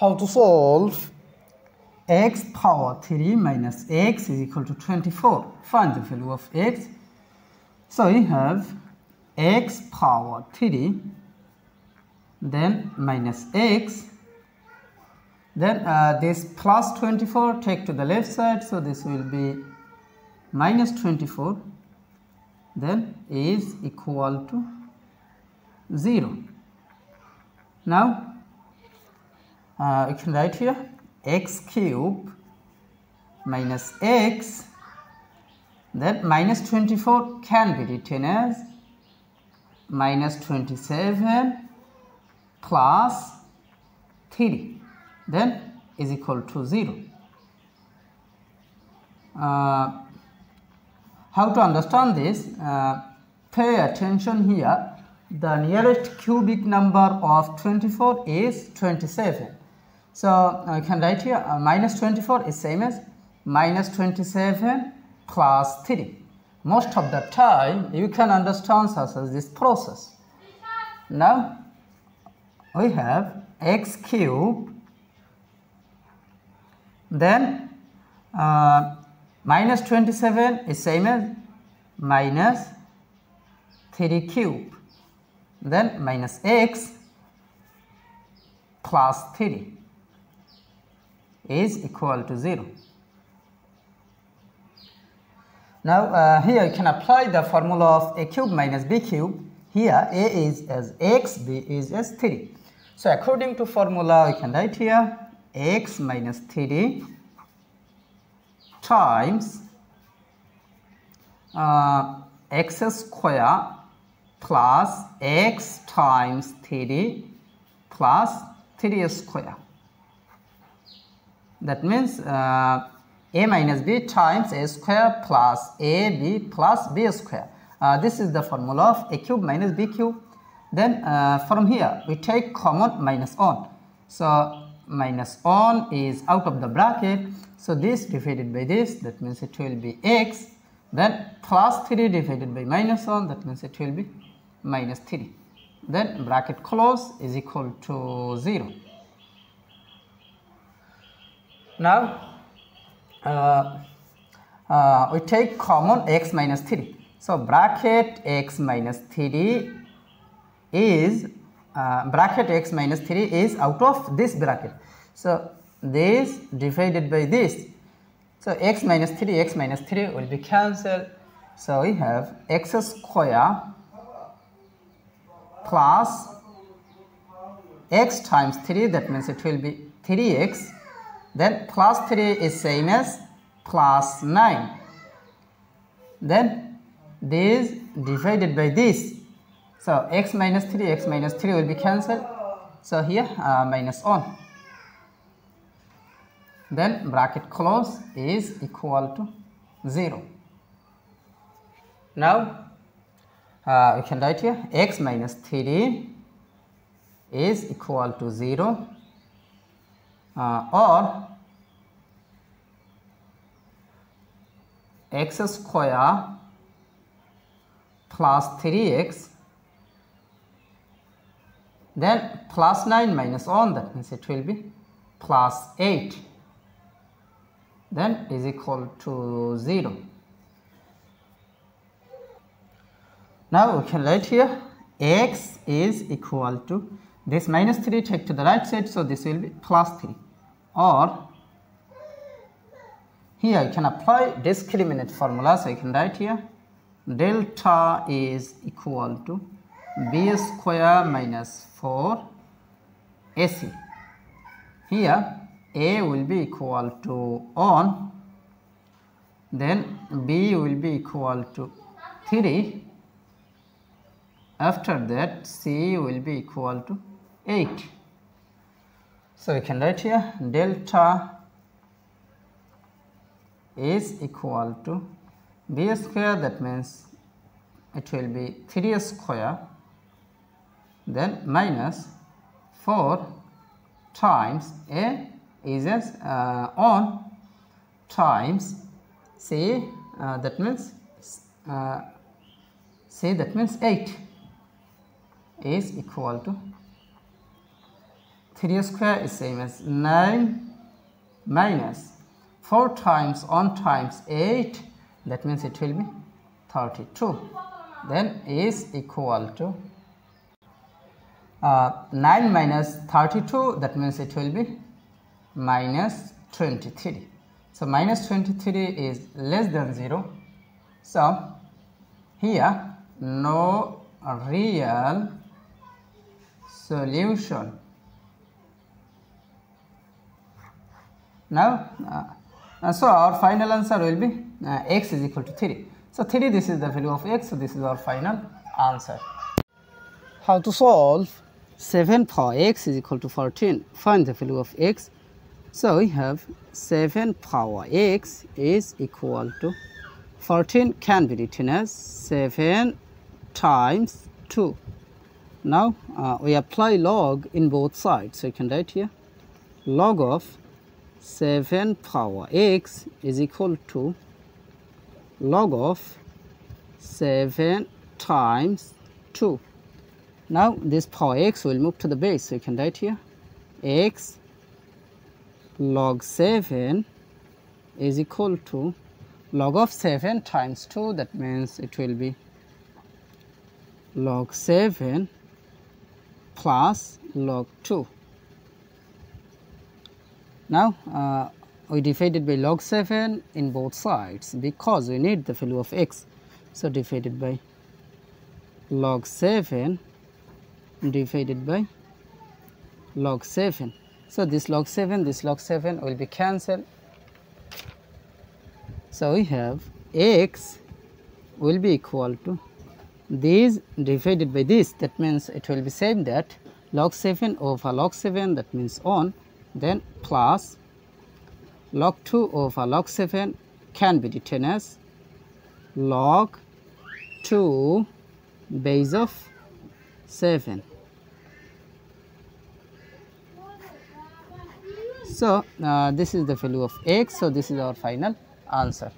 how to solve x power 3 minus x is equal to 24 find the value of x. So we have x power 3 then minus x. Then uh, this plus 24 take to the left side. So this will be minus 24 then is equal to 0 now you can write here x cube minus x then minus 24 can be written as minus 27 plus 3 then is equal to 0 uh, how to understand this? Uh, pay attention here. The nearest cubic number of 24 is 27 so I can write here uh, minus 24 is same as minus 27 plus 3. Most of the time you can understand such as this process. Now we have x cube then uh, minus 27 is same as minus 3 cube then minus x plus 3 is equal to 0. Now uh, here you can apply the formula of a cube minus b cube. Here a is as x, b is as 3. So according to formula we can write here x minus 3 times uh, x square plus x times 3 plus 3 square that means uh, a minus b times a square plus a b plus b square. Uh, this is the formula of a cube minus b cube. Then uh, from here we take common minus 1. So minus 1 is out of the bracket. So this divided by this that means it will be x. Then plus 3 divided by minus 1 that means it will be minus 3. Then bracket close is equal to 0. Now, uh, uh, we take common x minus 3. So, bracket x minus 3 is uh, bracket x minus 3 is out of this bracket. So, this divided by this. So, x minus 3 x minus 3 will be cancelled. So, we have x square plus x times 3 that means it will be 3x then plus 3 is same as plus 9 then this divided by this. So x minus 3 x minus 3 will be cancelled. So here uh, minus 1 then bracket close is equal to 0 now uh, you can write here x minus 3 is equal to 0 uh, or x square plus 3x then plus 9 minus 1 that means it will be plus 8 then is equal to 0 now we can write here x is equal to this minus 3 take to the right side, so this will be plus 3. Or here you can apply discriminant formula, so you can write here delta is equal to b square minus 4 ac. Here a will be equal to 1, then b will be equal to 3 after that c will be equal to 8. So we can write here delta is equal to b square that means it will be 3 square then minus 4 times a is as uh, on times c uh, that means uh, c that means 8 is equal to 3 square is same as 9 minus 4 times 1 times 8 that means it will be 32 then is equal to uh, 9 minus 32 that means it will be minus 23 so minus 23 is less than 0 so here no real solution now uh, uh, so our final answer will be uh, x is equal to 3 so 3 this is the value of x so this is our final answer how to solve 7 power x is equal to 14. Find the value of x. So we have 7 power x is equal to 14 can be written as 7 times 2. Now uh, we apply log in both sides. So you can write here log of 7 power x is equal to log of 7 times 2. Now this power x will move to the base. So you can write here x log 7 is equal to log of 7 times 2 that means it will be log 7 plus log 2. Now uh, we divided by log 7 in both sides because we need the value of x. So divided by log 7 divided by log 7. So this log 7, this log 7 will be cancelled. So we have x will be equal to this divided by this that means it will be same that log 7 over log 7 that means on then plus log 2 over log 7 can be written as log 2 base of 7 So, uh, this is the value of x. So, this is our final answer.